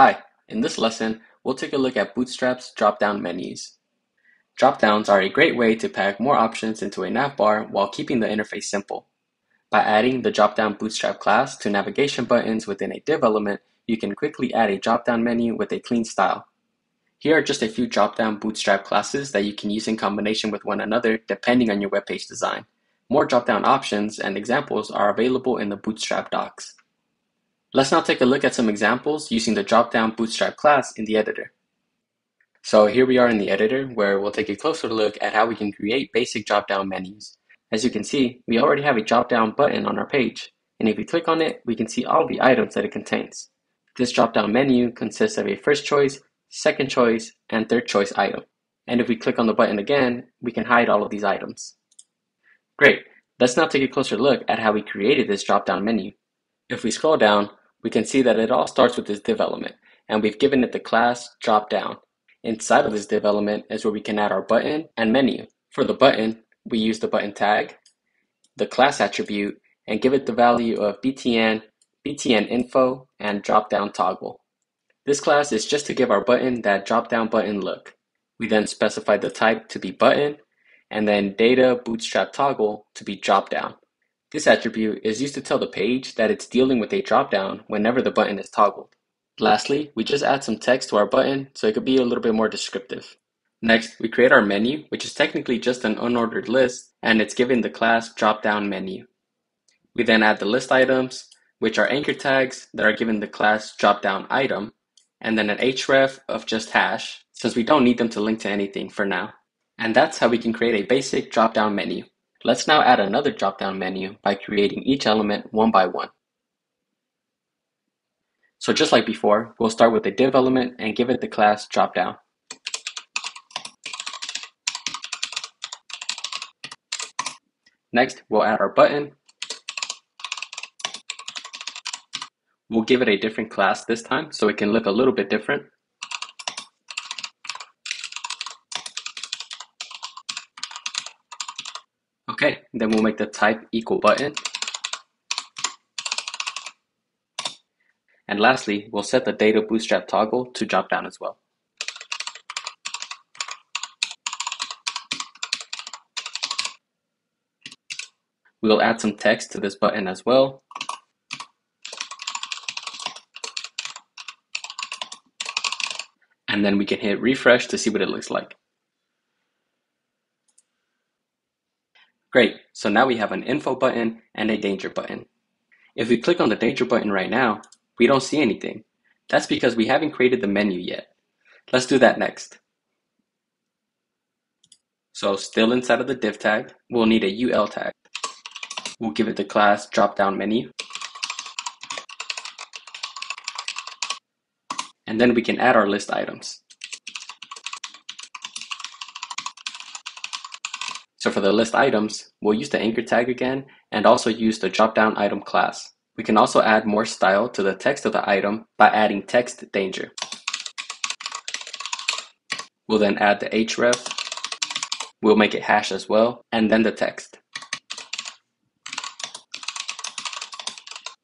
Hi, in this lesson, we'll take a look at Bootstrap's drop-down menus. Drop-downs are a great way to pack more options into a navbar while keeping the interface simple. By adding the drop-down Bootstrap class to navigation buttons within a div element, you can quickly add a drop-down menu with a clean style. Here are just a few drop-down Bootstrap classes that you can use in combination with one another depending on your web page design. More drop-down options and examples are available in the Bootstrap docs. Let's now take a look at some examples using the drop-down Bootstrap class in the editor. So here we are in the editor where we'll take a closer look at how we can create basic drop-down menus. As you can see, we already have a drop-down button on our page, and if we click on it, we can see all the items that it contains. This drop-down menu consists of a first choice, second choice, and third choice item. And if we click on the button again, we can hide all of these items. Great, let's now take a closer look at how we created this drop-down menu. If we scroll down, we can see that it all starts with this div element, and we've given it the class drop-down. Inside of this div element is where we can add our button and menu. For the button, we use the button tag, the class attribute, and give it the value of btn, btn info, and drop-down toggle. This class is just to give our button that drop-down button look. We then specify the type to be button, and then data bootstrap toggle to be drop-down. This attribute is used to tell the page that it's dealing with a dropdown whenever the button is toggled. Lastly, we just add some text to our button so it could be a little bit more descriptive. Next, we create our menu, which is technically just an unordered list, and it's given the class dropdown menu. We then add the list items, which are anchor tags that are given the class dropdown item, and then an href of just hash, since we don't need them to link to anything for now. And that's how we can create a basic dropdown menu. Let's now add another drop-down menu by creating each element one by one. So just like before, we'll start with a div element and give it the class dropdown. Next, we'll add our button. We'll give it a different class this time so it can look a little bit different. Okay, then we'll make the type equal button. And lastly, we'll set the data bootstrap toggle to drop down as well. We'll add some text to this button as well. And then we can hit refresh to see what it looks like. Great, so now we have an info button and a danger button. If we click on the danger button right now, we don't see anything. That's because we haven't created the menu yet. Let's do that next. So still inside of the div tag, we'll need a UL tag. We'll give it the class drop-down menu. And then we can add our list items. So for the list items, we'll use the anchor tag again and also use the dropdown item class. We can also add more style to the text of the item by adding text danger. We'll then add the href. We'll make it hash as well, and then the text.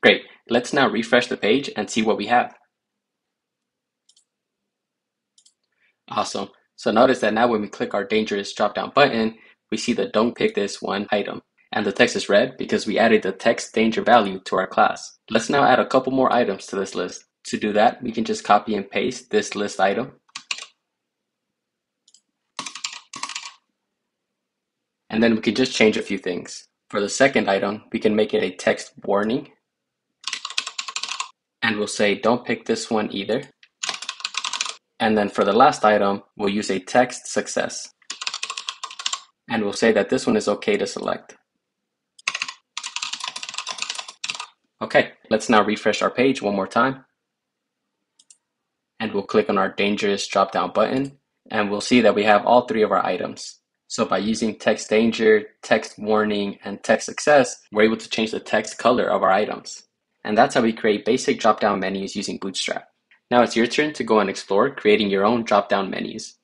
Great, let's now refresh the page and see what we have. Awesome. So notice that now when we click our dangerous drop down button, we see the don't pick this one item. And the text is red because we added the text danger value to our class. Let's now add a couple more items to this list. To do that, we can just copy and paste this list item. And then we can just change a few things. For the second item, we can make it a text warning. And we'll say don't pick this one either. And then for the last item, we'll use a text success and we'll say that this one is okay to select. Okay, let's now refresh our page one more time. And we'll click on our dangerous drop-down button, and we'll see that we have all three of our items. So by using text danger, text warning, and text success, we're able to change the text color of our items. And that's how we create basic drop-down menus using Bootstrap. Now it's your turn to go and explore creating your own drop-down menus.